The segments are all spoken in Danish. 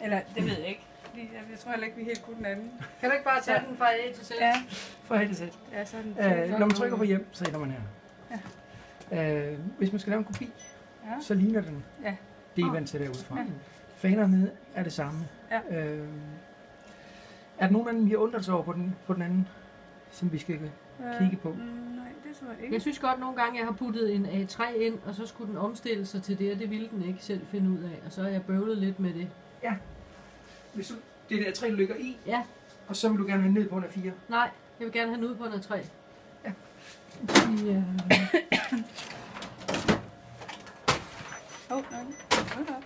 Eller, det ved jeg ikke. Jeg, jeg tror heller ikke, vi helt kunne den anden. Kan du ikke bare tage den fra A til Z? Ja, For helt sæt. ja sådan. Øh, når man trykker på hjem, så ender man her. Ja. Øh, hvis man skal lave en kopi, Ja. så ligner den Ja. det, I er vant til derudfra. Ja. Fanerne er det samme. Ja. Øh, er der nogen af dem, vi har undret sig over på den, på den anden, som vi skal Øh, kigge på? mm, jeg ikke. Jeg synes godt nogle gange, jeg har puttet en A3 ind, og så skulle den omstille sig til det, og det ville den ikke selv finde ud af. Og så har jeg bøvlet lidt med det. Hvis du, det der tre ligger i, Ja. og så vil du gerne have ned på en af fire. Nej, jeg vil gerne have den ud på en A3. I, øh, Åh, oh, nej. Hold op.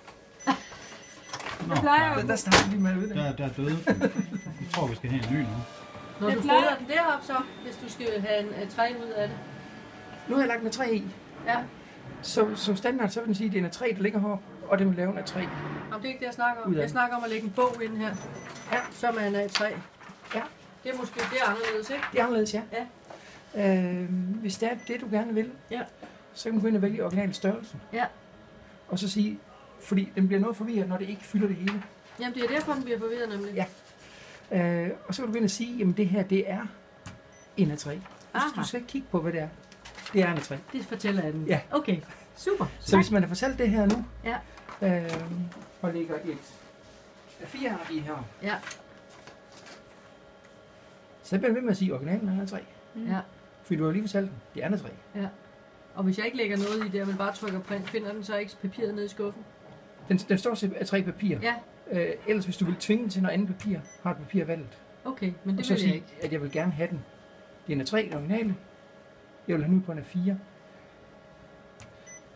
Nå, Jeg plejer der, jo- der starter vi med at vide det. der, der er døde. Jeg tror, vi skal have en ny nu. Når Jeg du plejer- fodrer den derop så, hvis du skal have en A3 ud af det. Nu har jeg lagt en af tre i. Ja, Så som standard, så vil den sige, at det er en af tre, der ligger heroppe, og den vil lave en af tre. Jamen, det er ikke det, jeg snakker om. Af Jeg snakker om at lægge en bog ind her, Ja. som er en A3. Ja. Det er måske det er anderledes, ikke? Det er anderledes, ja. Ja. Øh, hvis det er det, du gerne vil, Ja. så kan du gå ind og vælge original størrelse. Ja. Og så sige, fordi den bliver noget forvirret, når det ikke fylder det hele. Jamen, det er derfor, den bliver forvirret nemlig. Ja. Øh, og så kan du ind og sige, jamen det her, det er en af tre. Aha. Du skal ikke kigge på, hvad det er. Det er en af tre. Det fortæller jeg den. Ja. Okay, super. Så hvis man har fortalt det her nu, Ja. øh, og lægger et af fire har vi her, Ja. så bliver jeg ved med at sige, originalen er en af tre. Ja. Fordi du har lige fortalt den, det er en af tre. Og hvis jeg ikke lægger noget i det, men bare trykker print, finder den så ikke papiret nede i skuffen? Den, den står til af tre papirer. Ja, Øh, ellers hvis du vil tvinge den til noget andet papir, har et papir valgt. okay, men og det så vil jeg sige, ikke. at jeg vil gerne have den. Det er en af tre, den originale. Jeg vil have den ud på en af fire.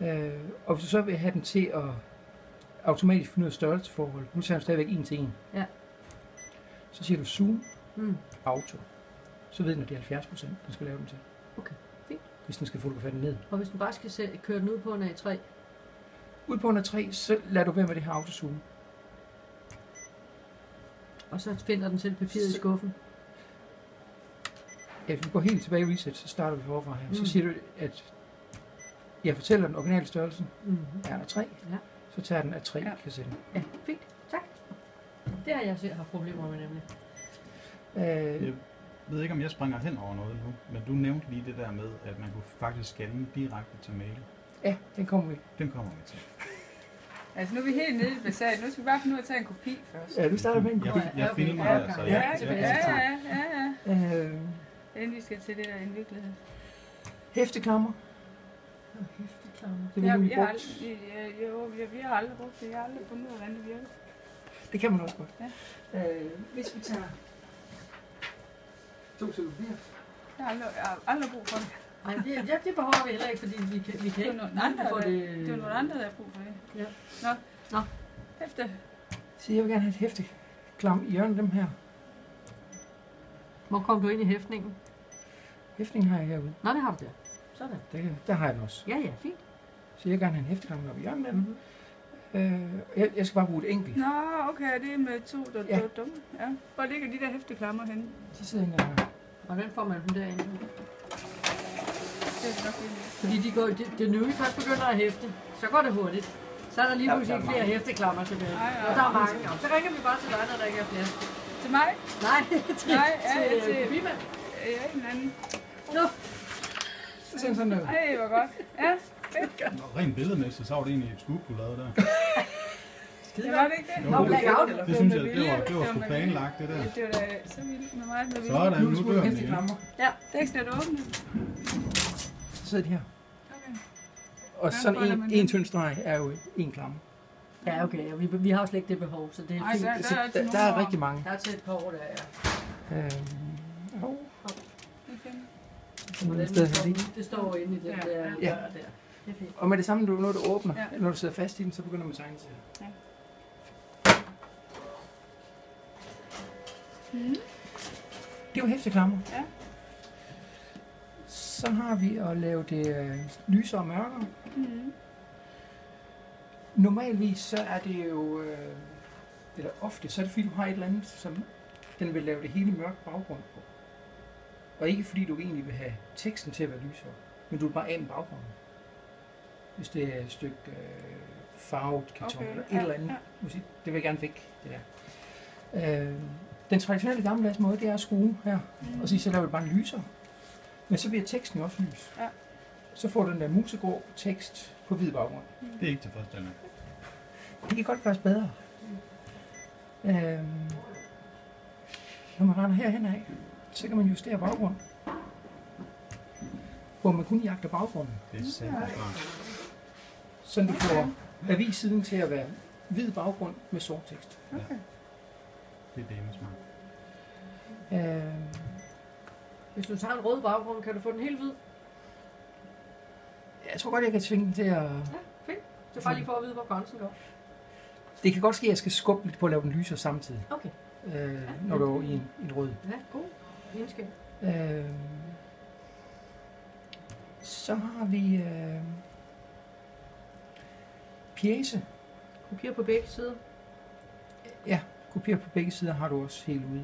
Øh, og hvis du så vil have den til at automatisk finde ud af størrelsesforhold, nu tager den stadigvæk en til en. Ja. Så siger du zoom, Mm. auto. Så ved den, at det er 70 procent, den skal lave den til. Okay, fint. Hvis den skal fotografere den ned. Og hvis den bare skal køre den ud på en A3, Ud på en af tre, så lader du være med det her autozoom. Og så finder den selv papiret i skuffen. Ja, hvis vi går helt tilbage i reset, så starter vi forfra her. Mm. Så siger du, at jeg fortæller den originale størrelsen, Mm-hmm. er der 3, Ja. så tager den af 3 Ja. ja. kassetten. Ja, fint. Tak. Det har jeg selv haft problemer med nemlig. Øh, Jeg ved ikke, om jeg springer hen over noget nu, men du nævnte lige det der med, at man kunne faktisk scanne direkte til mail. ja, den kommer vi. Den kommer vi til. Altså, nu er vi helt nede i basalet. Nu skal vi bare finde ud af at tage en kopi først. Ja, du starter med en Jeg, kopi. jeg filmer Ja, her, så ja, jeg, ja, jeg, ja, jeg, ja, ja, ja. Øh, Inden vi skal til det der indviklighed. hæfteklammer, Hæfteklammer. det Ja, vil vi har brugt. aldrig, ja, jo, vi, vi har aldrig brugt det. Jeg har aldrig fundet ud af, hvordan det virker. Det kan man også godt. Ja. Øh, hvis vi tager to papir. Jeg har aldrig, jeg har aldrig brug for det. Nej, det, ja, det behøver vi heller ikke, fordi vi kan, vi kan Det er ikke nogle andre, få det... det er nogle andre, der har brug for det. Ja. Nå. Nå. Efter. Så jeg vil gerne have et hæfteklam i hjørnet dem her. Hvor kom du ind i hæftningen? Hæftningen har jeg herude. Nå, det har du der. Sådan. Der, der har jeg den også. Ja, ja, fint. Så jeg vil gerne have en hæfteklam op i hjørnet den. Mm-hmm. Øh, jeg, jeg skal bare bruge et enkelt. Nå, okay, det er med to, der Ja. er dumme. Ja. Hvor ligger de der hæfteklammer henne? De sidder inde her. Hvordan får man dem derinde? Det er nok egentlig. Fordi de går, det, det er nu, vi først begynder at hæfte. Så går det hurtigt. Så er der lige Ja, pludselig der er ikke flere hæfteklammer tilbage. Nej, nej. Og der er mange. Og så ringer vi bare til dig, når der ikke er flere. Til mig? Nej, til, Nej, ja, til, til- til kopimand. Øh, Jeg er en anden. Nå, Så ser sådan ud. Ej, hvor godt. Ja, Nå, rent billedmæssigt, så var det egentlig et skub, du lavede der. det var det ikke det? Jo, Nå, det- blackout. Det synes jeg, det var, det var sgu planlagt, det der. Det var da så vildt med mig. Med vilje. Sådan, Nu nu små dør den igen. hæfteklammer. Ja, Teksten er det åbne. Så sidder de her. Okay. Og sådan en, en tynd streg er jo en klamme. ja okay. Og vi, vi har jo slet ikke det behov, så det er Ej, fint. Så Der er der, der er rigtig mange. Der er til et par år, der er. Øhm, hov. Det er fint. Sted det, det står inde i den Ja, der ja. dør Ja. der. Det er fint. Og med det samme, du, når du åbner, Ja. når du sidder fast i den, så begynder man at tegne til. Mm. Det er jo hæfteklammer. Ja. Så har vi at lave det øh, lysere og mørkere. Mm. Normalvis så er det jo, øh, eller ofte, så er det fordi, du har et eller andet, som den vil lave det hele mørk baggrund på. Og ikke fordi du egentlig vil have teksten til at være lysere, men du vil bare af med baggrunden. Hvis det er et stykke øh, farvet karton, Okay, eller et ja, eller andet ja. musik. Det vil jeg gerne væk, det der. Øh, den traditionelle gammeldags måde, det er at skrue her, Mm. og sige, så laver du bare lyser. Men så bliver teksten jo også lys. Ja. Så får du den der musegrå tekst på hvid baggrund. Det er ikke tilfredsstillende. Det kan godt gøres bedre. Øhm, når man render herhen af, så kan man justere baggrund. Hvor man kun jagter baggrunden. Det er sandt. Så du får avissiden til at være hvid baggrund med sort tekst. Okay. Det er det smart. Øhm, Hvis du tager en rød baggrund, kan du få den helt hvid. jeg tror godt, jeg kan tvinge den til at... Det er bare lige for at vide, hvor grænsen går. Det kan godt ske, at jeg skal skubbe lidt på at lave den lyser samtidig, Okay. øh, når du er i en, en rød. Ja, god. Egenskab. Øh, så har vi øh, pjæse. Kopier på begge sider. Ja, kopier på begge sider har du også helt ude i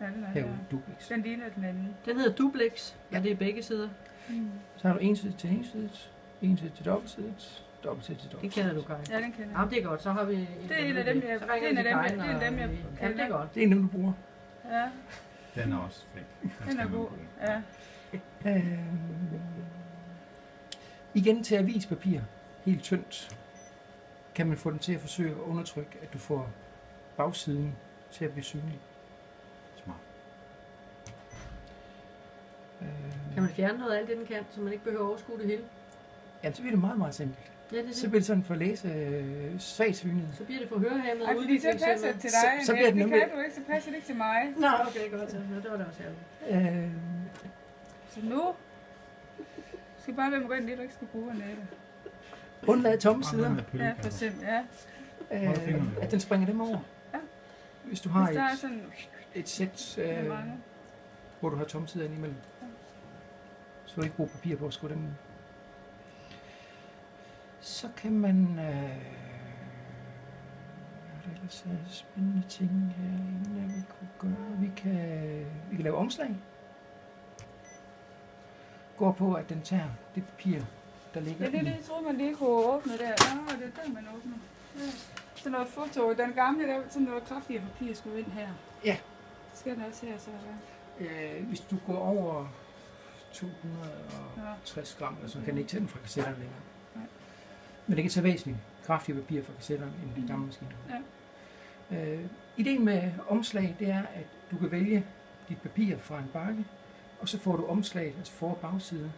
Ja, den er her. i duplex. Den ligner den anden. Den hedder duplex, Ja. og det er begge sider. Mm. Så har du en side til en side, en side til dobbeltsidet, dobbeltsidet til Det kender du, Karin. Ja, den kender Ja, jeg. det er godt. Så har vi... Det er en af dem, jeg- Så ringer det er vi en af til dem, jeg- Karin, det er en af dem, jeg og- Ja, det er kender. godt. Det er en af dem, du bruger. Ja, Den er også flink. Den, er god. Ja. Øh, igen til avispapir, helt tyndt, kan man få den til at forsøge at undertrykke, at du får bagsiden til at blive synlig. Smart. Øh, Kan man fjerne noget af alt det, den kan, så man ikke behøver at overskue det hele? Ja, så bliver det meget, meget simpelt. Ja, det er Så det. bliver det sådan for læse øh, svagsynet. Så bliver det for hørehæmmet Ej, og fordi så passer det til Så- dig. så Annette. bliver den det nemlig- kan du ikke, så passer det ikke til mig. Nå, okay, godt. Så. Ja, det var da også ærgerligt. Øh, Så nu skal bare være med det, du ikke skal bruge Annette. undlad tomme sider. Ja, for eksempel, ja. Øh, at den springer dem over. Ja. Hvis du har Hvis der er et, sådan et sæt, øh. Hvor du har tomme sider indimellem, så du ikke bruge papir på at skrive dem ud. Så kan man... Øh, hvad er der ellers af spændende ting herinde, vi kunne gøre? Vi kan, vi kan lave omslag. Går på, at den tager det papir, der ligger Ja, det er det, jeg troede, man lige kunne åbne der. Nå, det er der, man åbner. Ja. Så noget foto, den gamle, der sådan noget kraftigere papir skulle ind her. Ja. Så skal den også her, så hvad? Øh, hvis du går over 260 gram, eller så kan den ikke tage den fra kassetterne længere. Nej. Men det kan tage væsentligt kraftigere papir fra kassetterne end de gamle maskiner. Ja. Øh, ideen med omslag, det er, at du kan vælge dit papir fra en bakke, og så får du omslaget, altså for- og bagside,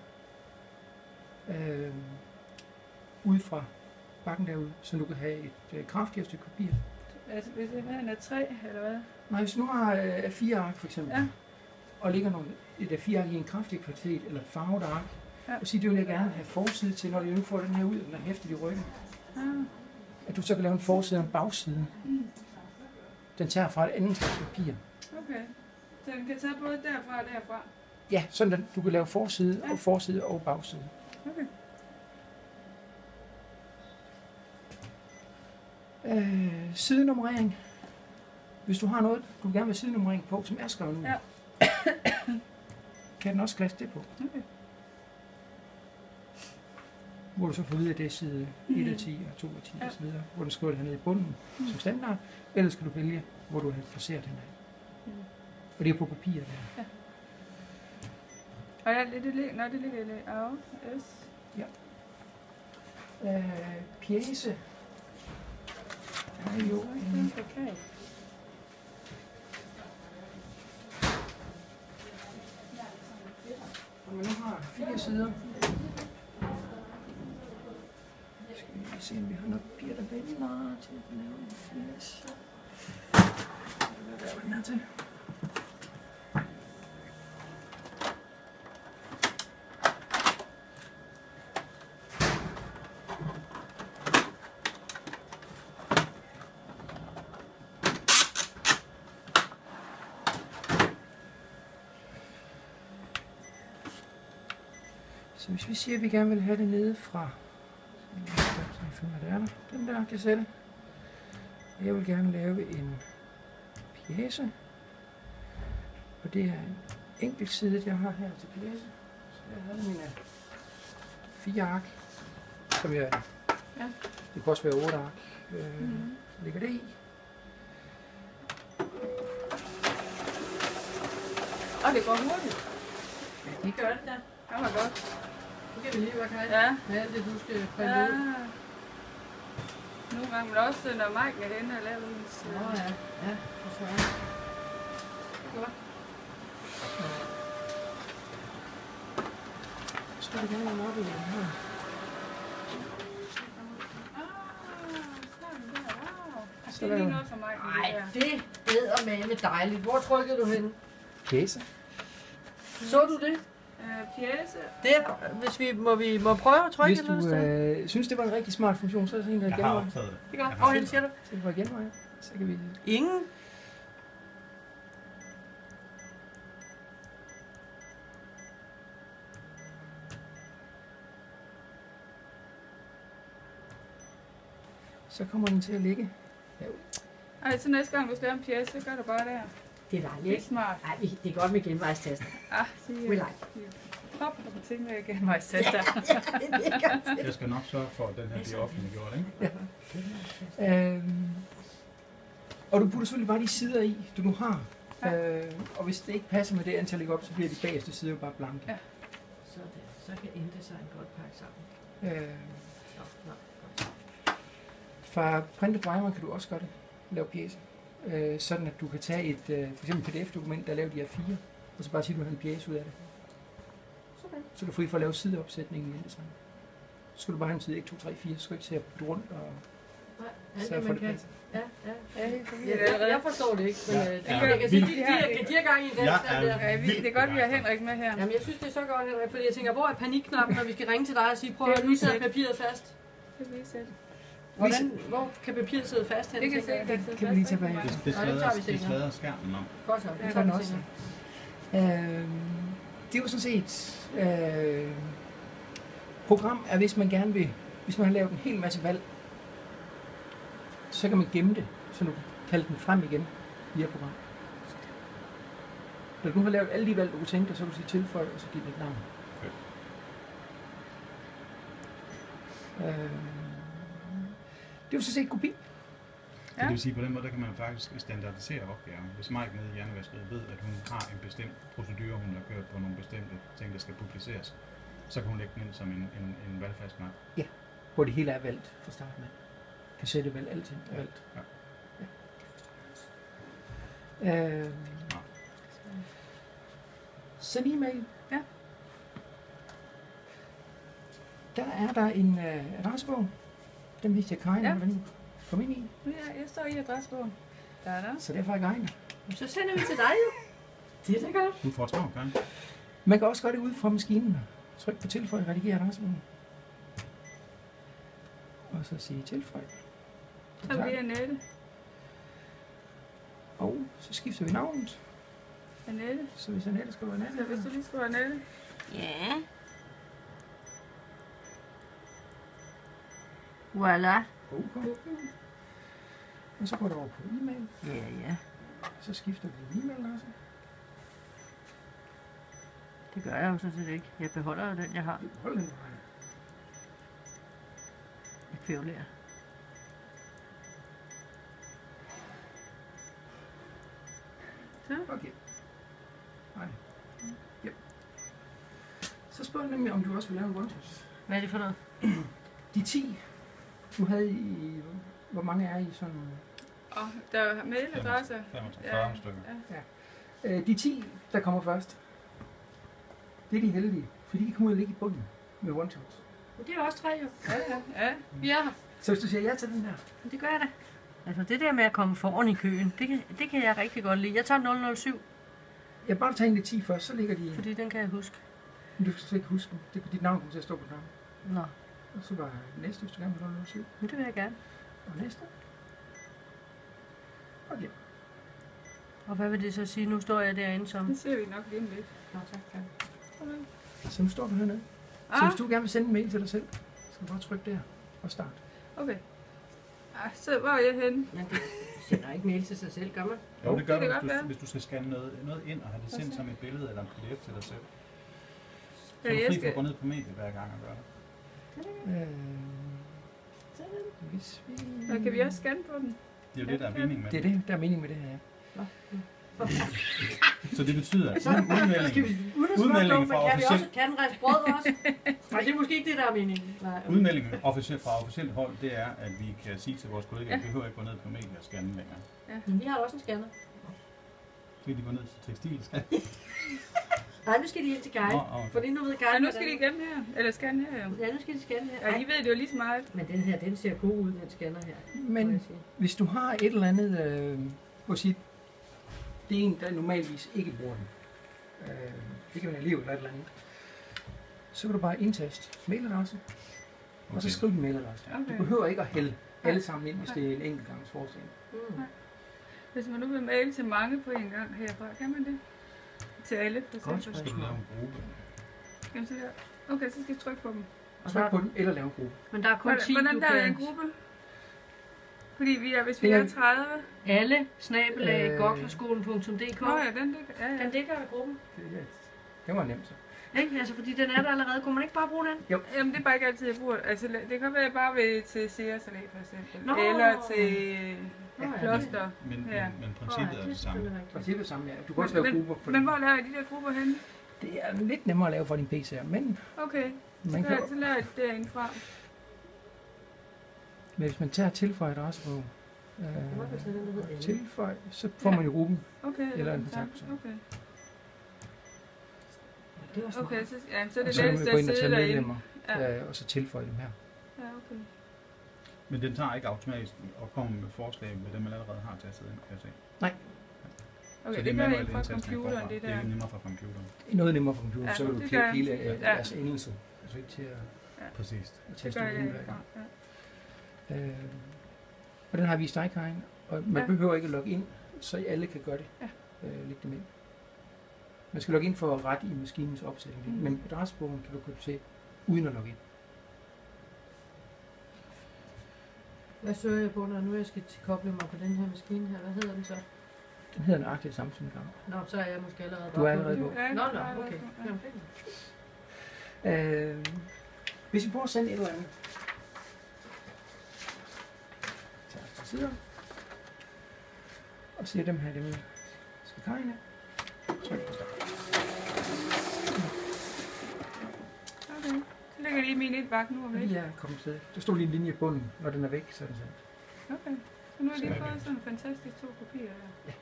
øh, ud fra bakken derude, så du kan have et øh, kraftigere stykke papir. Altså, hvis det er en af tre, eller hvad? Nej, hvis nu har øh, A4 ark for eksempel, Ja. Og ligger nogle, et A4 ark i en kraftig kvalitet, eller et farvet ark, Ja. og sige, det vil jeg gerne have forside til, når jeg nu får den her ud, og den er hæftet i ryggen. Ah. At du så kan lave en forside og en bagside. Mm. Den tager fra et andet slags papir. Okay. Så den kan tage både derfra og derfra. Ja, sådan at du kan lave forside Ja. og forside og bagside. Okay. Øh, sidenummerering. Hvis du har noget, du gerne vil sidenummerering på, som er skrevet ud, Ja. kan den også klasse det på. Okay. Hvor du så får vide, at det side 1 af 10 og 2 af 10 Ja. osv. Hvor den skriver det hernede i bunden som standard. Ellers skal du vælge, hvor du har placeret den af. Mm. Og det er på papir der. Og ja, det, det, nå, det ligger i layout. S. Øh, pjæse er jo en en plakat. Når man nu har fire sider, skal vi se, om vi har nok papir, der vælger til at lave en firs. Hvad laver den her til? Så hvis vi siger, at vi gerne vil have det nede fra... Så jeg finder, hvad det er der. Den der kassette. Jeg vil gerne lave en pjæse. Og det er en enkelt side, jeg har her til pjæse. Så jeg havde mine fire ark, som jeg Ja. Det kan også være otte ark. Øh, Mhm. Ligger det i? Og det går hurtigt. Det gør det da. Det var godt. Nu kan vi lige være klar. Ja. Med alt det, du skal printe Ja. ud. Nogle gange, men også når Mike er henne og laver hendes... Nå ja, ja, for søren. Godt. Så skal det gerne op i den her. Ah. Wow. Det Så er lige noget for mig. Ej, det æder med dejligt. Hvor trykkede du hen? Pjæse. Så du det? Øh, pjæse. Der, hvis vi må, vi må prøve at trykke Hvis du øh, synes, det var en rigtig smart funktion, så er det en, der Jeg har optaget det. Det gør. har- Hvorhen siger du? Så det var genvej. Så kan vi... Ingen. Så kommer den til at ligge. Ej, så næste gang du skal lave en pjæse, så gør du bare der. Det er Det er dejligt. smart. Nej, det er godt med genvejstaster. Ah, We like. Hop, og så tænker jeg igen, mig sætte der. Jeg skal nok sørge for, at den her bliver offentliggjort, ikke? Øhm, og du putter selvfølgelig bare de sider i, du nu har. Ja. Øh, og hvis det ikke passer med det antal, ikke op, så bliver de bagerste sider jo bare blanke. Ja. Så, der. så kan Ente sig en godt pakke sammen. Øh, fra Printed Primer kan du også godt lave pjæse. Øh, sådan at du kan tage et øh, for eksempel pdf-dokument, der laver de her fire, og så bare sige, at du har en pjæse ud af det. Sådan. Så er du fri for at lave sideopsætningen i det samme. Så skal du bare have en side 1, 2, 3, 4, så skal du ikke se at rundt og Nej, alt det, man det kan. passer. Ja, ja. Ja, Jeg, jeg, forstår det ikke, men Ja, ja, det, ja. jeg kan sige, de, de, de, de har gang i er den der. Ja, vi, det er godt, vi har Henrik med her. Jamen, jeg synes, det er så godt, Henrik, fordi jeg tænker, hvor er panikknappen, når vi skal ringe til dig og sige, prøv at er nu sidder reset. papiret fast. Det er lige sæt. Hvordan, hvor kan papiret sidde fast hen? Det kan jeg? sikkert sidde kan vi lige tage bag. Det, det, det slader, tager vi det senere. slader skærmen om. Godt så, Det det tager den også. Øh, det er jo sådan set... Øh, program er, hvis man gerne vil... Hvis man har lavet en hel masse valg, så kan man gemme det, så du kan kalde den frem igen via program. Når du nu har lavet alle de valg, du kunne tænke dig, så kan du sige tilføj, og så give det et navn. Fedt. Øh, det er jo sådan set kopi. Ja. Det vil sige, på den måde, der kan man faktisk standardisere opgaven. Hvis Mike nede i Hjernevaskeriet ved, at hun har en bestemt procedure, hun har kørt på nogle bestemte ting, der skal publiceres, så kan hun lægge den ind som en, en, en valgfast map. hvor det hele er valgt fra starten af. Kassette valgt, alting er valgt. Ja. Ja. Øh, send e-mail. Ja. Der er der en øh, adressebog. Den viste jeg Karin, Ja. ja. hvordan du kom ind i. Ja, jeg står i adressebogen. Der er der. Så derfor er Karin. Jamen, Så sender vi til dig jo. Det er da godt. Du får travlt, Karin. Man kan også gøre det ud fra maskinen. Tryk på tilføj, redigere adressebogen. Og så sige tilføj. Så bliver jeg Annette. Og så skifter vi navnet. Annette. Så hvis Annette skriver Annette. Så hvis du lige skriver Annette. Ja. Voila. OK. Og så går du over på e-mail. Ja, ja. Så skifter vi e-mailadresse. Det gør jeg jo sådan set ikke. Jeg beholder jo den, jeg har. Hold den. Jeg kvævler. Okay. Nej. Yep. Så spørger jeg nemlig, om du også vil lave en one Hvad er det for noget? De 10, du havde i... Hvor mange er i sådan... Og der er mailadresse. 45 Ja. stykker. Øh, de 10, der kommer først, det er de heldige, fordi de kommer ud og ligge i bunden med one shots. Det er også tre jo. Ja, ja, ja. Vi er her. Så hvis du siger ja til den der, Det gør jeg da. Altså det der med at komme foran i køen, det kan, det kan jeg rigtig godt lide. Jeg tager 007, jeg bare tager en af de 10 først, så ligger de... fordi den kan jeg huske. Men du skal ikke huske dem. Det, dit navn kommer til at stå på navn. Nå, Og så bare næste, hvis du gerne vil 007. men det vil jeg gerne. Og næste. Okay. Og hvad vil det så sige? Nu står jeg derinde som... Det ser vi nok lige om lidt. Nå, tak. tak. Så nu står du hernede. Så Ah, hvis du gerne vil sende en mail til dig selv, så skal du bare trykke der og start. okay. Ah, så hvor er jeg henne? Men det sender ikke mail til sig selv, gør man? Jo, det gør det du, kan hvis du, hvis du skal scanne noget, noget ind og have det sendt som et billede eller en pdf til dig selv. Så Ja, er du fri for at gå ned på mediet hver gang og gøre det. Øh, Hvis vi... Og kan vi også scanne på den? Det er jo det, der er meningen med Det er det. det, der er meningen med det her. ja. Så det betyder, at skal udmelding, fra kan vi også kan den rejse brød også? Nej, det er måske ikke det, der er meningen. Nej, udmeldingen officielt, fra officielt hold, det er, at vi kan sige til vores kollegaer, at Ja. vi behøver ikke gå ned på media og scanne længere. Men vi har også en scanner. Så kan de gå ned til tekstil. Nej, nu skal de ind til Geil. Nå, okay. Fordi nu ved Ja, Geil, nu skal de igennem her. Eller scanne her, jo. Ja, nu skal de scanne her. Ja, Ej, I ved det jo lige så meget. Men den her, den ser god ud, den scanner her. Men hvis du har et eller andet, øh, hvor sige, det er en, der normalvis ikke bruger den. Øh, det kan være elev eller et eller andet. Så kan du bare indtaste mailadresse, okay. og så Okay. skrive din mailadresse. Okay. Du behøver ikke at hælde alle sammen ind, hvis det er en enkelt gangs forestilling. Mm. Hvis man nu vil maile til mange på en gang herfra, kan man det? Til alle, for Godt eksempel. Skal du lave en gruppe? Jamen, så her. Okay, så skal jeg trykke på dem. Og Tryk på den, eller lave en gruppe. men der er kun Hvordan, 10, hvordan du der er en kan... gruppe? Fordi vi er, hvis vi er- er 30... Alle snabelag Øh. goklerskolen.dk. Nå ja, den ligger... Ja, ja. Den ligger i gruppen. Det, ja, det var nemt så. Ikke? Altså, fordi den er der allerede. Kunne man ikke bare bruge den? Jamen, det er bare ikke altid, jeg bruger. Altså, det kan være, jeg bare vil til Sears Allé, for eksempel. Nå. Eller til ja. Kloster. Men, Ja. men, men princippet er det samme. selvfølgelig rigtigt. Princippet samme, ja. Du kan også lave Men- grupper på Men den. hvor laver de der grupper henne? Det er lidt nemmere at lave for din PC'er, men Okay, man så, kan, så laver jeg det derinde fra. men hvis man tager tilføj adresse på øh, tilføj, så får man i gruppen. Okay, Eller en den kontakt, samme. Okay, Det var okay så, ja, så er Og det så kan man gå at ind og tage sidde medlemmer, Ja, øh, og så tilføje dem her. ja, okay. Men den tager ikke automatisk og kommer med forslag med dem, man allerede har tastet ind, kan jeg se. Okay, så det gør jeg manuel ikke fra computeren, det Det er der. nemmere fra computeren. Det er noget nemmere på computer, Ja, så kan du det klippe gør hele øh, Ja. deres endelse. Altså ikke til at, Præcis. at Det gør det fra. gang. Ja. Øh, og den har vi i Steinkheim, og man Ja. behøver ikke at logge ind, så alle kan gøre det. Ja. Øh, læg dem ind. Man skal logge ind for at rette i maskinens opsætning, Mm. men adressebogen kan du gå til uden at logge ind. Hvad søger jeg på, når nu jeg skal koble mig på den her maskine her? Hvad hedder den så? Den hedder nøjagtigt det samme som en gang. Nå, så er jeg måske allerede Du er bare allerede på. Ja, Nå, nå, okay. ja. Øh, hvis vi prøver at sende et eller andet. Tag os til side. Og siger dem her, dem skal tegne. Tryk på start. Okay, i min indbakke nu og væk. Lige er kommet til. Der stod lige en linje i bunden. Når den er væk, så er den sendt. Okay, så nu har jeg lige er fået sådan en fantastisk to kopier der.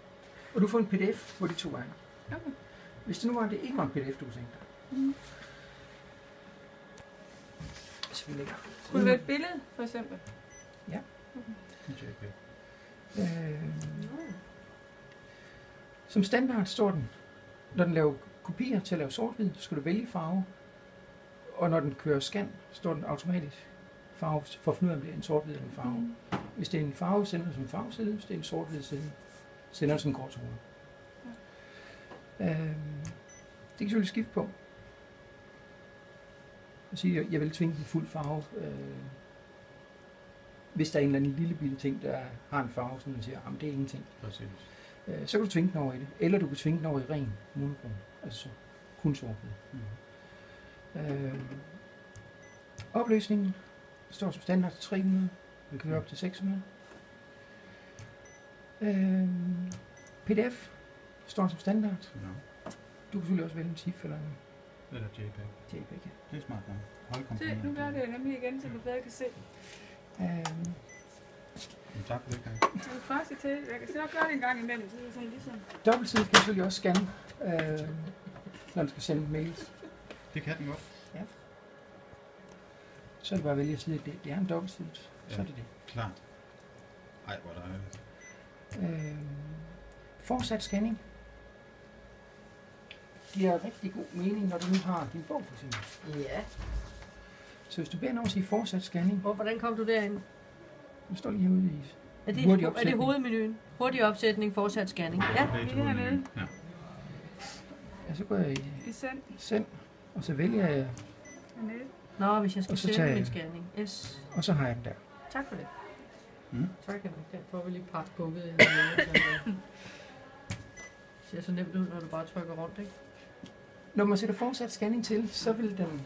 Og du får en pdf, hvor de to er. Okay. Hvis det nu var, det ikke var en pdf, du kunne dig. Mm. Så vi lægger. Kunne det være et billede, for eksempel? JPEG. Øh, Nå. som standard står den, når den laver kopier til at lave sort-hvid, så skal du vælge farve. Og når den kører scan, står den automatisk farve, for at finde ud af, om det er en sort-hvid eller en farve. Mm. Hvis det er en farve, sender den som en farveside. Hvis det er en sort-hvid side, sender den som en gråzone. Ja. Øhm, det kan selvfølgelig skifte på. Jeg siger, jeg vil tvinge den fuld farve. Øh, hvis der er en eller anden lille bitte ting, der har en farve, som man siger, at det er ingenting. Præcis. Øh, så kan du tvinge den over i det. Eller du kan tvinge den over i ren monokrom. Altså så kun sort-hvid. Mm. Øh, opløsningen står som standard til 300. Vi kan op til 600. Øh, PDF står som standard. Ja. Du kan selvfølgelig også vælge en TIFF eller en Eller JPEG. JPEG. ja. Det er smart nok. Se, Højkomponent. nu gør det jeg nemlig igen, så du bedre kan se. Øh, Men Tak for det, Karen. Jeg er faktisk til. Jeg kan så gøre det en gang imellem, så det er sådan ligesom... dobbeltside kan selvfølgelig også scanne, øh, når du skal sende mails. Det kan den godt. Så er det bare at vælge at sige, at det, det er en dobbeltside. Så Ja. er det det. Klart. Ej, hvor dejligt. Øh, fortsat scanning giver rigtig god mening, når du nu har din bog for eksempel. Ja. Så hvis du beder nogen at sige fortsat scanning, Hvor, hvordan kom du derind? nu står lige herude i Er det, Hurtig er det opsætning. hovedmenuen? Hurtig opsætning, fortsat scanning. Ja. Til er hernede. Ja. Ja, så går jeg i I send send, og så vælger jeg. Nå, hvis jeg skal tager min scanning. Yes. og så har jeg den der. Tak for det. Mm. Tak, Henrik. Den får vi lige part bukket. Det ser så nemt ud, når du bare trykker rundt, ikke? Når man sætter fortsat scanning til, så vil den...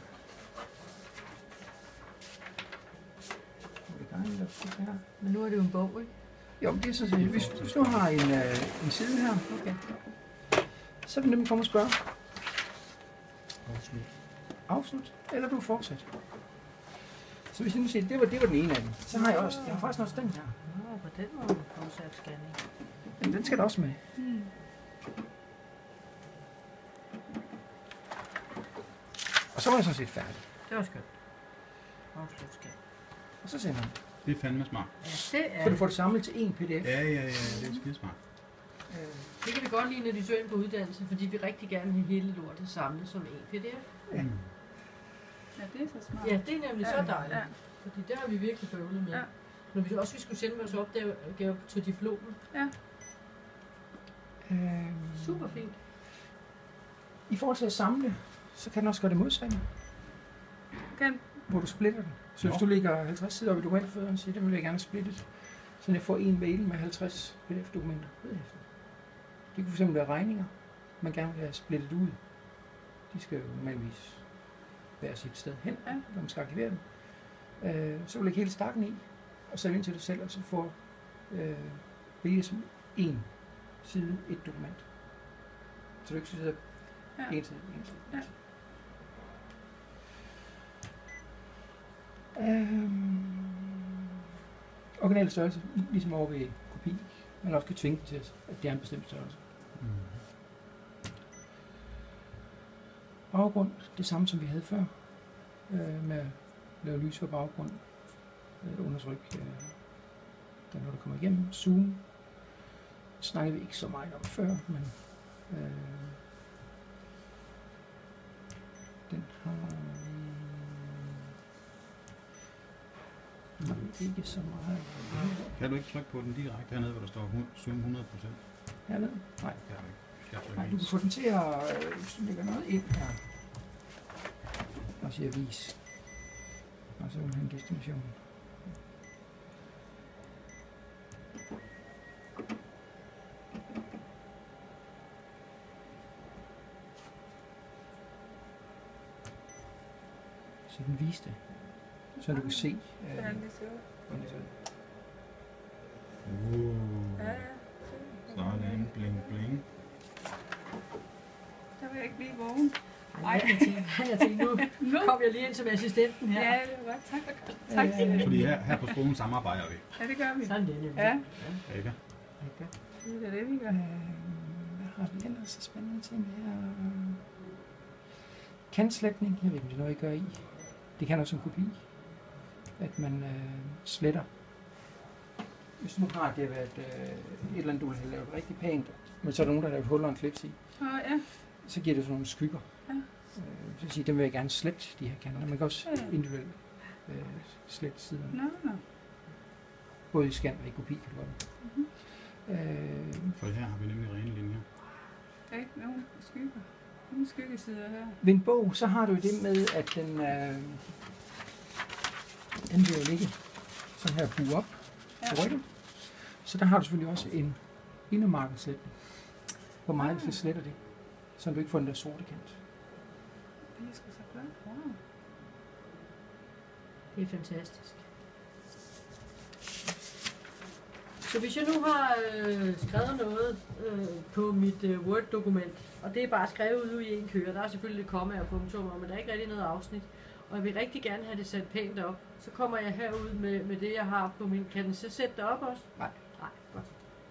Er. Men nu er det jo en bog, ikke? Jo, men det er sådan set, hvis, hvis du har en, øh, en side her, okay. så vil nemlig komme og spørge, Afslut. afslut, eller du fortsat. Så hvis jeg nu siger, det var, det var den ene af dem, så har jeg også, jeg har faktisk også den her. Nå, på den måde fortsat scanning. Men den skal der også med. Mm. Og så var jeg sådan set færdig. Det var skønt. Afslut scan. Og så sender han. Det er fandme smart. Ja, det er Så du får det samlet til én pdf. Ja, ja, ja, det er skide smart. Øh, Det kan vi godt lide, når de søger ind på uddannelse, fordi vi rigtig gerne vil have hele lortet samlet som en pdf. Ja. Mm. Ja, det er så smart. Ja, det er nemlig så dejligt. Ja. Fordi det har vi virkelig bøvlet med. Ja. Når vi også vi skulle sende vores opgave til diplomen. øh, Super fint. I forhold til at samle, så kan den også gøre det modsatte, Kan. hvor du splitter den. Så hvis du lægger 50 sider op i dokumentfødderen siger, det vil jeg gerne splitte, så jeg får en mail med 50 pdf-dokumenter. Det kunne fx være regninger, man gerne vil have splittet ud. De skal jo normalvis være sit sted hen, Ja. når man skal arkivere dem. Øh, så vil lægge hele stakken i, og så ind til dig selv, og så får øh, vælge som en side et dokument. Så du ikke sidder Ja. en side, en side, Ja. Øhm, original størrelse, ligesom over ved kopi. Man også kan tvinge til, at det er en bestemt størrelse. Mm. Baggrund, det samme som vi havde før, øh, med at lave lys for baggrund, øh, undertryk, øh, der når det kommer igennem, zoom. Det snakkede vi ikke så meget om før, men øh, den har vi nok ikke så meget Kan du ikke trykke på den direkte hernede, hvor der står zoom 100 procent? hernede. Nej, Det du ikke. Trykke Nej, du kan få den til at, øh, hvis du lægger noget ind her, og siger vis, og så vil du have en destination. Så den viste, så du kan se, øh, Hvordan det ser ud. hvordan det ser ud. Uh, Ja, ja. sådan, bling, bling. Der vil jeg ikke blive vågen. Ej, jeg tænkte, jeg tænkte nu Nu? kom jeg lige ind som assistenten her. Ja, det var godt. Tak. Tak. Øh, Fordi her, her på skolen samarbejder vi. Ja, det gør vi. Sådan det nemlig. Ja. Ikke? Det er det, vi gør. Øh, hvad har vi ellers så spændende ting her? Kantslætning, jeg ved ikke, om det er noget, I gør i. Det kan også en kopi. At man øh, sletter. Hvis du nu har det været øh, et eller andet, du vil have lavet rigtig pænt, men så er der nogen, der har lavet huller og en klips i, Åh, ja. så giver det sådan nogle skygger. Ja. Øh, så vil sige, dem vil jeg gerne slette, de her kanter. Man kan også Ja. individuelt øh, slette siderne. Nå, nå. Både i scan og i kopi, kan du godt. Mhm. Øh, For her har vi nemlig rene linjer. Der er ikke nogen skygger. Ingen skyggesider her. Ved en bog, så har du jo det med, at den, øh, den vil jo ligge sådan her bue op Ja. på ryggen. Så der har du selvfølgelig også en indermarkedssætning. Hvor meget du så sletter det, så du ikke får den der sorte kant. Det er så flot. Wow. Det er fantastisk. Så hvis jeg nu har øh, skrevet noget øh, på mit øh, Word-dokument, og det er bare skrevet ud i en køre, der er selvfølgelig lidt komma og punktummer, men der er ikke rigtig noget afsnit, og jeg vil rigtig gerne have det sat pænt op, så kommer jeg herud med, med det, jeg har på min... Kan den så sætte det op også? Nej. Nej, godt.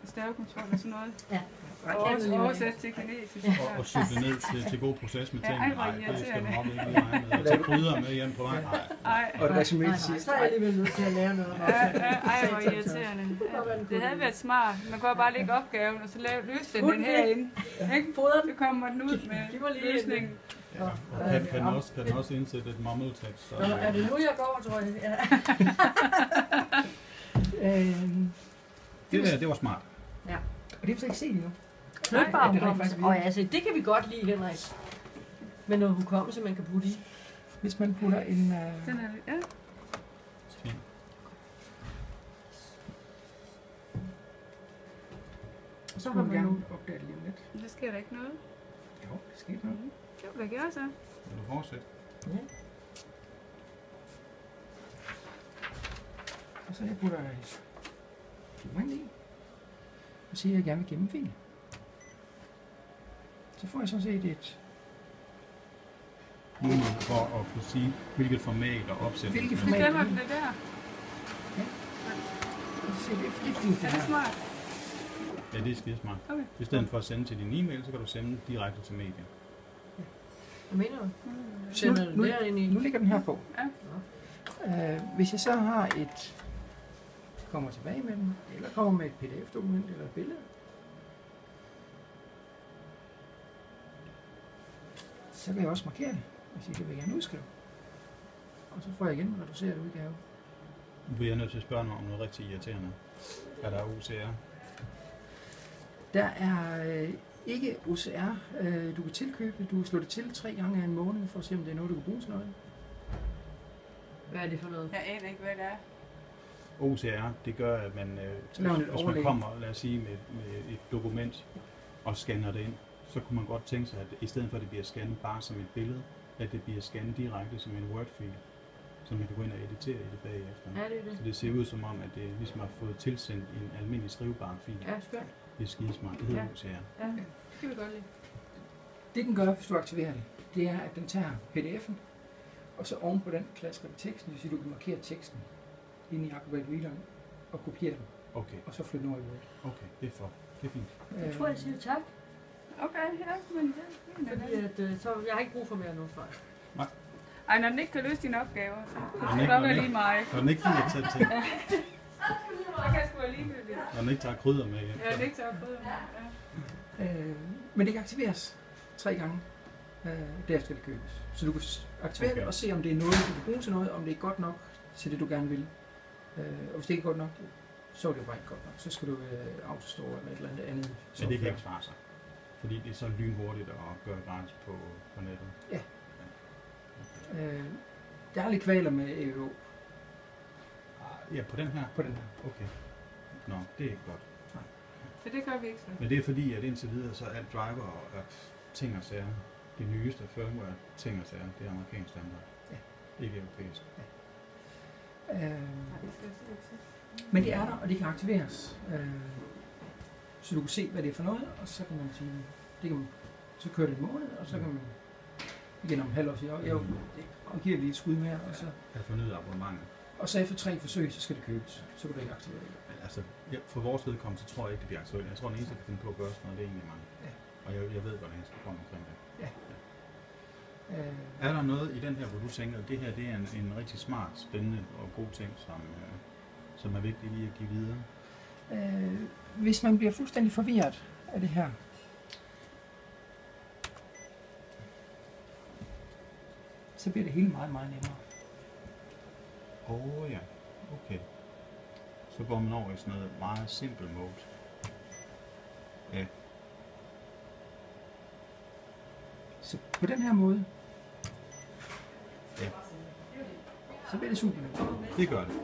Stavekontrol og sådan noget. Ja. Og også oversat til kinesisk. Og, og cykle ned til, til god proces med Ja, tingene. hvor Nej, det skal du irriterende. nok ikke lige med. Og tage gryder med hjem på vej. Nej. Ej, Og et nej, til sidst. Så er jeg alligevel nødt til at lære noget ja, ja, ej, hvor irriterende. Ja, det havde været smart. Man kunne bare lægge opgaven, og så lave, løse den, den det? herinde. Ikke? Fodre den. Så kommer den ud med løsningen. Ja. Og kan, kan, den også, kan den også indsætte et mummeltekst? Så, Nå, er det nu, jeg går, tror jeg? Ja. Øh, det, der, det var smart. og det er så ikke set endnu. Flytbar Ja, det hukommelse. Og altså, det kan vi godt lide, Henrik. Men noget hukommelse, man kan putte i. Hvis man putter en... Øh, Den er, ja. Så har man man gerne nu... opdage det lige om lidt. Der sker der ikke noget. Jo, det sker noget. Det vil jeg gøre så. Vil du fortsætte? Ja. Og så jeg putter dokument i. Og siger, at jeg gerne vil gemme fil. Så får jeg sådan set et Mulighed for at kunne sige, hvilket format og opsætning. Hvilket Så format? gemmer den det der. Så siger jeg, det er det fint, det Er det smart? Ja, det er skidesmart. Okay. I stedet for at sende til din e-mail, så kan du sende direkte til medier. Hvad mener du? Mm. Sender Nu- den nu- derind i? Nu ligger den her på. Ja. Øh, hvis jeg så har et, kommer tilbage med den, eller kommer med et pdf-dokument eller et billede, så kan jeg også markere det og sige, det vil jeg gerne udskrive. Og så får jeg igen en reduceret udgave. Nu bliver jeg nødt til at spørge mig om noget rigtig irriterende. Er der OCR? Der er øh, ikke OCR, øh, du kan tilkøbe. Du kan slå det til tre gange af en måned, for at se, om det er noget, du kan bruge til noget. Hvad er det for noget? Jeg aner ikke, hvad det er. OCR, det gør, at man, øh, et hvis man kommer, lad os sige, med, med et dokument og scanner det ind, så kunne man godt tænke sig, at i stedet for at det bliver scannet bare som et billede, at det bliver scannet direkte som en Word-fil, så man kan gå ind og editere i det bagefter. Ja, det er det. Så det ser ud som om, at det ligesom har fået tilsendt i en almindelig skrivbar fil. Ja, skørt. Det er skidesmart. Det hedder Ja. OCR. Ja, det kan vi godt lide. Det den gør, hvis du aktiverer det, det er, at den tager pdf'en, og så oven på den klasker vi teksten, det sige, du kan markere teksten ind i Acrobat Reader og kopiere den, Okay, og så flytte den over i Word. okay, det er for. Det er fint. Jeg tror, jeg siger tak. Okay, ja, men det er fint. Fordi at, øh, så jeg har ikke brug for mere nu, tror jeg. Ej, når den ikke kan løse dine opgaver, så så ikke- er når det lige mig. Når den ikke gider tage til, Så kan jeg sgu være ligegyldigt. når den ikke tager krydder med hjem. Jeg er ikke så opfødt. Ja. Øh, men det kan aktiveres tre gange, øh, derefter skal det købes. Så du kan aktivere Okay. det og se, om det er noget, du kan bruge til noget, om det er godt nok til det, du gerne vil. Øh, og hvis det ikke er godt nok, så er det jo bare ikke godt nok. Så skal du øh, autostore eller et eller andet andet. Men det kan ikke svare sig. Fordi det er så lynhurtigt at gøre gratis på, på nettet. Øh, der er lidt kvaler med EVO Ja, på den her? på den her. Okay. Nå, det er ikke godt. Så det gør vi ikke så. Men det er fordi, at indtil videre, så er alt driver og og ting og sager, det nyeste firmware ting og sager, det er amerikansk standard. Ja. Ikke europæisk. Øh, Nej, jeg ikke sige. men det er der, og det kan aktiveres. Øh, så du kan se, hvad det er for noget, og så kan man sige, det kan man, så kører det en måned, og så kan man igen om en halv år sige, jo, og giver lige et skud mere, og så, At fornyet abonnement. Og så efter tre forsøg, så skal det købes. Så kan du ikke aktivere det. Men altså, ja, for vores vedkommende, så tror jeg ikke, det bliver aktuelt. Jeg tror, den eneste, der kan finde på at gøre sådan noget, det er egentlig mig. Ja. Og jeg, jeg ved, hvordan jeg skal komme omkring det. Øh, Er der noget i den her, hvor du tænker, at det her det er en, en rigtig smart, spændende og god ting, som, øh, som er vigtigt lige at give videre? Øh, hvis man bliver fuldstændig forvirret af det her, så bliver det hele meget, meget nemmere. Oh, ja, okay. Så går man over i sådan noget meget simpel mode. Ja, Så på den her måde, Ja. så bliver det super nemt. det gør det.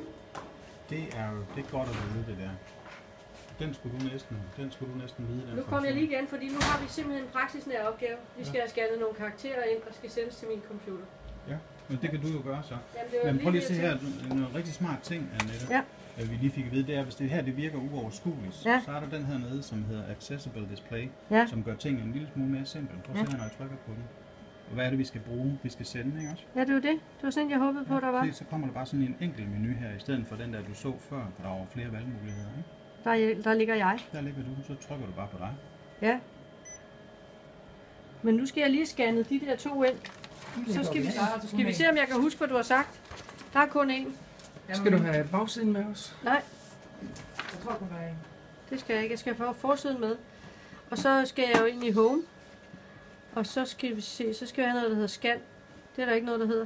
Det er jo det er godt at vide, det der. Den skulle du næsten, den skulle du næsten vide. Den Nu kommer jeg lige igen, fordi nu har vi simpelthen en praksisnær opgave. Vi skal have scannet nogle karakterer ind, og skal sendes til min computer. Men det kan du jo gøre så. Jamen, Men prøv lige at det, se her, en, en rigtig smart ting, Annette, Ja. øh, vi lige fik at vide, det er, hvis det her det virker uoverskueligt, Ja. så er der den her nede, som hedder Accessible Display, Ja. som gør tingene en lille smule mere simple. Prøv at Ja. se her, når jeg trykker på den. Og hvad er det, vi skal bruge? Vi skal sende, ikke også? Ja, det var det. Det var sådan, jeg håbede på, der var. Så kommer der bare sådan en enkelt menu her, i stedet for den der, du så før, hvor der var flere valgmuligheder. Ikke? Der, der ligger jeg. Der ligger du, så trykker du bare på dig. Ja. Men nu skal jeg lige scanne de der to ind. Så skal vi, skal vi se, om jeg kan huske, hvad du har sagt. Der er kun én. Skal du have bagsiden med os? Nej, Jeg tror, du har en. det skal jeg ikke. Jeg skal få forsiden med. Og så skal jeg jo ind i home. Og så skal vi se, så skal jeg have noget, der hedder scan. Det er der ikke noget, der hedder.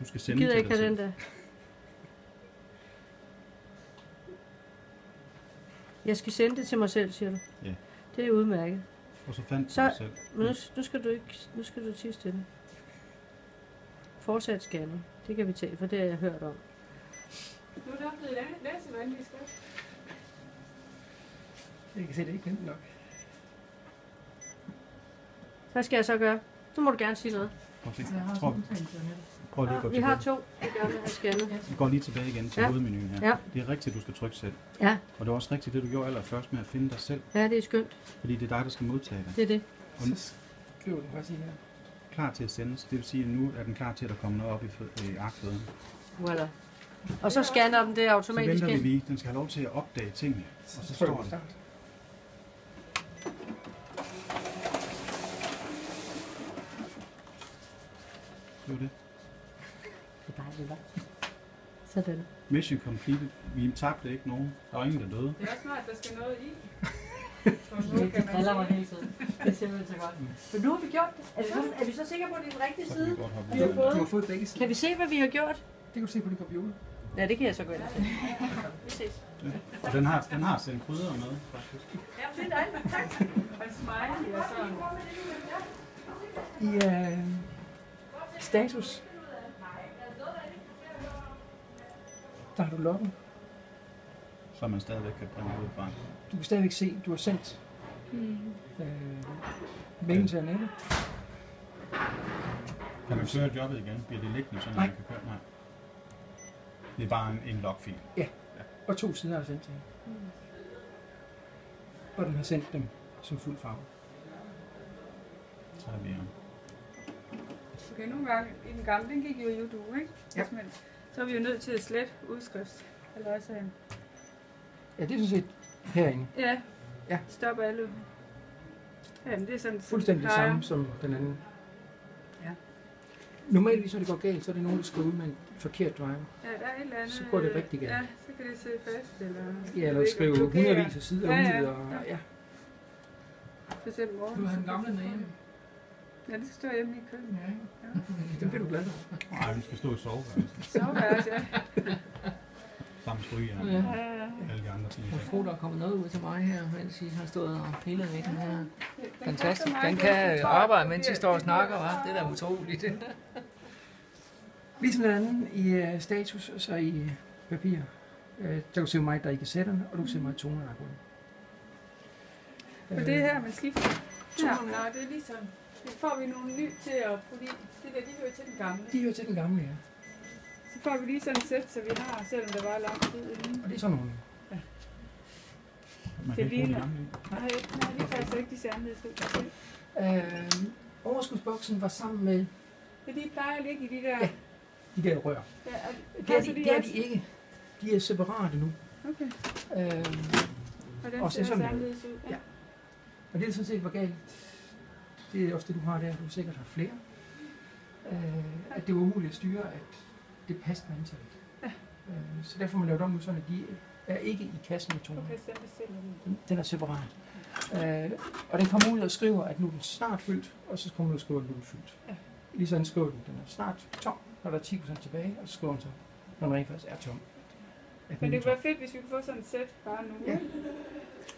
Du skal Jeg sende gider til ikke dig have selv. den der. Jeg skal sende det til mig selv, siger du? Ja. Det er udmærket. Og så fandt Så- du selv. Men nu, nu skal du ikke, nu skal du tige stille. Fortsat scanning. Det kan vi tage, for det har jeg hørt om. Nu er også blevet læ- læsevenlig skrift. Jeg kan se, det er ikke nemt nok. Hvad skal jeg så gøre? Nu må du gerne sige noget. Prøv at se. Så nettet. prøv lige at gå Vi har to, vi gerne vil have scannet. Vi går lige tilbage igen til Ja. hovedmenuen her. Ja. Det er rigtigt, du skal trykke selv. Ja, Og det er også rigtigt, det du gjorde allerførst med at finde dig selv. ja, det er skønt. Fordi det er dig, der skal modtage det. Det er det. Så skriver du bare sige her. Klar til at sendes. Det vil sige, at nu er den klar til, at der kommer noget op i, arkføden. Voilà. Og så scanner den det Så automatisk venter vi lige. Den skal have lov til at opdage tingene. Og så Så står den. Det var det. Det er dejligt, hva'? Sådan. Mission completed. Vi tabte ikke nogen. Der var ingen, der døde. Det er også smart, der skal noget i. Det driller mig hele tiden. Det er simpelthen så godt. Men nu har vi gjort det. Er vi så, er vi så sikre på, at det er den rigtige side? Vi har Du fået. har fået begge sider. Kan vi se, hvad vi har gjort? Det kan du se på din computer. Ja, det kan jeg så gå ind og se. Vi ses. Og den har, den har sendt krydder med, faktisk. Ja, det er dejligt. Tak. Og en smiley og sådan. I uh, status, der har du loggen. Så man stadigvæk kan printe ud fra. Du kan stadigvæk se, du har sendt Mm. øh, mailen til Annette. Kan man køre jobbet igen? Bliver det liggende, så Nej. man kan køre? Nej. Det er bare en, en logfil. Og to sider har sendt til hende. Og den har sendt dem som fuld farve. Så er vi her. Okay, nogle gange i den gamle, den gik jo i YouTube, ikke? Ja. Men så er vi jo nødt til at slette udskrift. Eller også, Ja, det er sådan set herinde. ja, Ja. stop alle. Jamen, det er sådan, Fuldstændig det samme som den anden. Ja. Normalt, når det går galt, så er det nogen, der skriver ud med en forkert driver. Ja, der er et eller andet. Så går det rigtig galt. Ja, så kan det sidde fast, eller... Ja, jeg eller skrive hundredvis af sider Ja, ja. Og, ja. ja. For eksempel morgen. Du har den gamle derhjemme. Ja, det står hjemme i køkkenet. Ja. Den bliver du glad for. Nej, vi skal stå i soveværelset. Soveværelse, ja. Strygejern Ja. og Ja, ja. alle de andre ting. Jeg tror, der er kommet noget ud til mig her, mens I har stået og pillet ved den her. Fantastisk. Den kan arbejde, mens I står og snakker, hva'? Det er da utroligt. Ligesom den anden i uh, status, og så i uh, papir. Uh, der kan du se mig, der ikke er sætterne, og du kan se mig er på den. Og det er her, man skifter. Ja, nej, det er ligesom... Det får vi nogle ny til at... Fordi det der, de hører til den gamle. De hører til den gamle, ja. Får vi lige sådan et sæt, så vi har, selvom der var lang tid inden. Og det er sådan nogle. Man kan Det de ligner-. Nej, nej, det er faktisk ikke de ud. Øh, overskudsboksen var sammen med Det de plejer at ligge i de der... Ja. de der rør. Ja, er- Det er passer de, det er de ikke. De er separate nu. Okay, Øh, og den Og ser anderledes ud. Ja. og det er sådan set var galt. Det er også det, du har der. Du sikkert har flere. Øh, at det var umuligt at styre, at det passede med antallet. Ja. Øh, så derfor har man lavet om nu, sådan at de er ikke i kassen med tonerne. Okay, så den den. Er separat. Øh, og den kommer ud og skriver, at nu er den snart fyldt, og så kommer den ud og skriver, at nu er den fyldt. Ja. Lige sådan skriver den, den er snart tom, når der er 10% tilbage, og så skriver den så, når den rent faktisk er tom. At Men det er kunne være fedt, hvis vi kunne få sådan et sæt bare nu. Ja.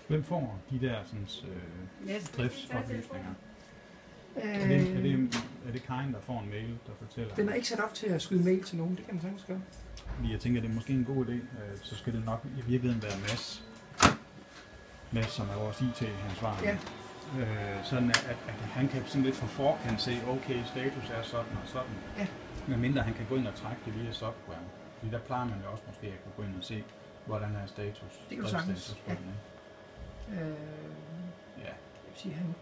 Hvem får de der sådan, øh, driftsoplysninger? Er det, er, Øh, det, er det Karin, der får en mail, der fortæller? den er ikke sat op til at skyde mail til nogen, det kan man sagtens gøre. Fordi jeg tænker, det er måske en god idé. Øh, så skal det nok i virkeligheden være Mads. Mads, som er vores IT-ansvar. Ja. Øh, sådan at, at, at, han kan sådan lidt på forkant se, okay, status er sådan og sådan. Ja. Men mindre han kan gå ind og trække det via software. Fordi der plejer man jo også måske at kunne gå ind og se, hvordan er status. Det kan du sagtens, på ja. Øh, Ja. jeg vil sige, han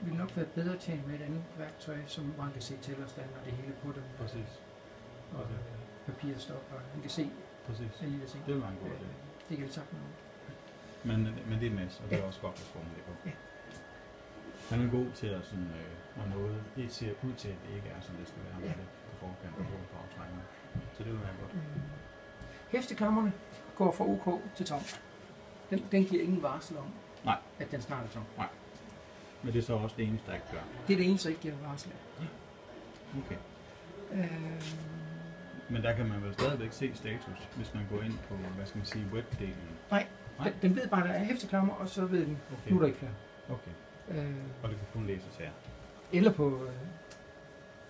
vil nok være bedre tjent med et andet værktøj, som man kan se tællerstand og det hele på det. Præcis. Og øh, papirstop, og han kan se Præcis. alle de ting. Det var en god idé. Øh, Det kan vi sagt noget. Men, men det er Mads, og det er også godt at det på. Ja. Han er god til at, sådan, øh, når noget ikke ser ud til, at det ikke er, som det skal være, Ja. ja. lidt på forkant og på aftrækkerne. Så det vil være godt. Øh, Hæfteklammerne går fra OK til tom. Den, den giver ingen varsel om, Nej. at den snart er tom. Men det er så også det eneste, der ikke gør. Det er det eneste, der ikke giver varsel af. Okay. Øh, Men der kan man vel stadigvæk se status, hvis man går ind på, hvad skal man sige, webdelen. Nej. den, den ved bare, at der er hæfteklammer, og så ved den, Okay. nu er der ikke flere. Okay. Øh, Og det kan kun læses her. eller på, øh,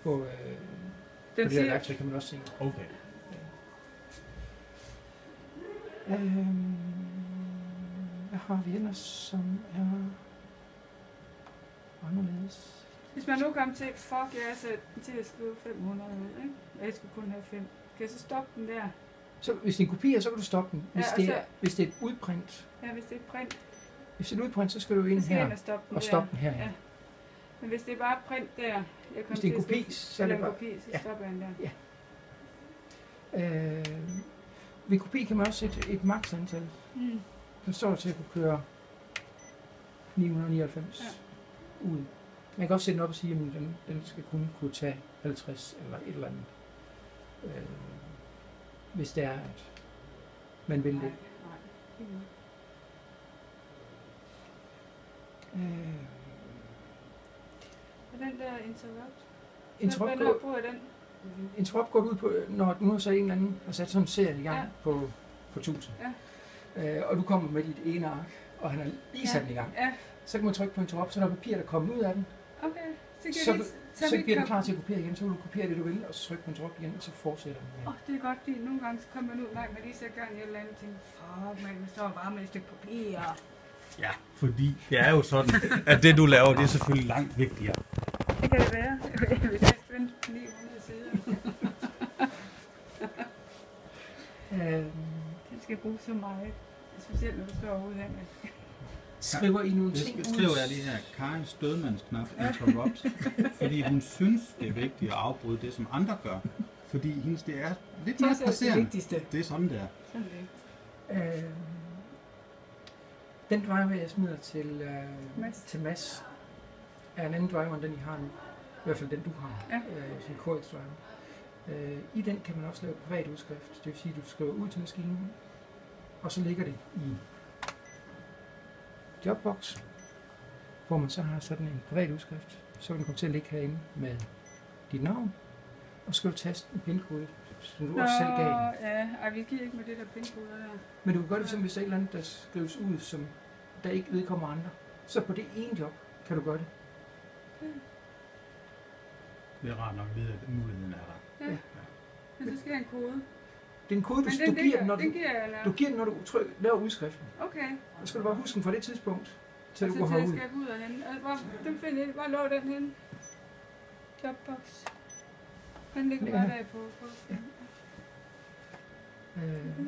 på, øh, på Den det her værktøj kan man også se. Okay. Øh, hvad har vi ellers, som er anderledes? Hvis man nu kom til, fuck, jeg er sat den til at skrive 500 ud, ikke? Og jeg skulle kun have 5. Kan jeg så stoppe den der? Så hvis det er en kopi, så kan du stoppe den. Hvis, Ja, det, så- er, hvis det er et udprint, Ja, hvis det er et print, hvis det er et udprint, så skal du ind her og stoppe den og der. stoppe den her. Ja. Men hvis det er bare print der, jeg kom Hvis det er en kopi, så er det bare... kopi, så ja. stopper jeg den der. Øh, ved kopi kan man også sætte et maks antal. Mm. Den står til at kunne køre 999 Ja. Ud. Man kan også sætte den op og sige, at den, den skal kun kunne tage 50 eller et eller andet. Øh, hvis det er, at man vil det. Øh, Og den der interrupt, interrupt, går, bruger den? interrupt går ud på, når nu har så en eller anden har sat sådan en serie i gang Ja. på, på 1000. Øh, og du kommer med dit ene ark, og han har lige sat den i gang. Ja, Så kan man trykke på interrupt, så når papir er kommet ud af den, okay. Så, kan Så- lige, så, vi bliver den klar til at kopiere igen. Så vil du kopiere det, du vil, og så trykke på interrupt igen, og så fortsætter den. Åh, oh, det er godt, fordi nogle gange så kommer man ud langt med lige gang i et eller andet ting. Fuck, man, står bare med et stykke papir. Ja, fordi det er jo sådan, at det du laver, det er selvfølgelig langt vigtigere. Det kan det være. Hvis jeg spændte 900 sider. Øh, Den skal bruges så meget. Specielt når du står ude her med. Skriver I nogle Det ting ud? skriver jeg lige her. Karins dødmandsknap interrupt. fordi hun synes, det er vigtigt at afbryde det, som andre gør. Fordi hendes, det er lidt mere Det er det presserende. vigtigste. Det er sådan, det er. Sådan det. Øh, den driver, jeg smider til, øh, Mads. til Mads, er en anden driver, end den I har nu. I hvert fald den, du har, Ja. øh, som KX driver. Øh, I den kan man også lave privat udskrift. Det vil sige, at du skriver ud til maskinen, og så ligger det i Dropbox, hvor man så har sådan en privat udskrift. Så vil den komme til at ligge herinde med dit navn, og så skal du taste en pindkode, som du også selv gav. ja. Ej, vi giver ikke med det der pindkoder der. Men du kan gøre det som hvis der er et eller andet, der skrives ud, som der ikke vedkommer andre. Så på det ene job kan du gøre det. Det er rart nok at vide, at muligheden er der. Men så skal jeg have en kode. Det er en kode, du, Men du den, giver, ligger, den, når den du, giver jeg, eller? du giver den, når du tryk, laver udskriften. Okay. Så skal du bare huske den fra det tidspunkt, til Og du så går til jeg herud. skal gå ud og hente. Altså, hvor, den finder hvor lå den henne? Jobbox. Den ligger bare der på. på. Øh,